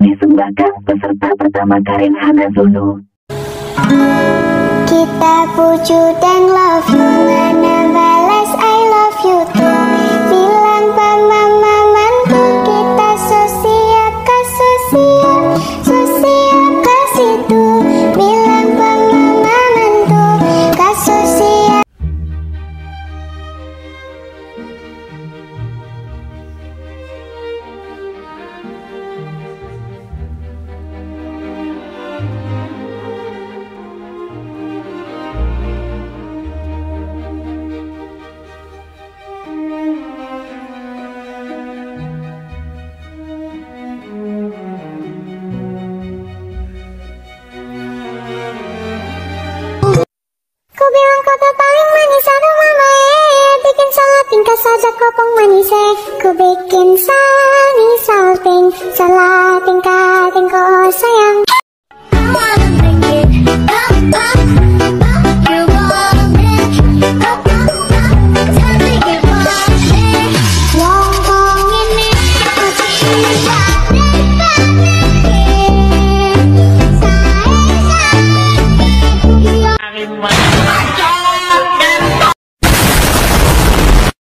Disumbangkan peserta pertama Karen Hana Zulu. Kita puju dan love you, Nana. Kopong manisnya ku bikin sani salting. Salah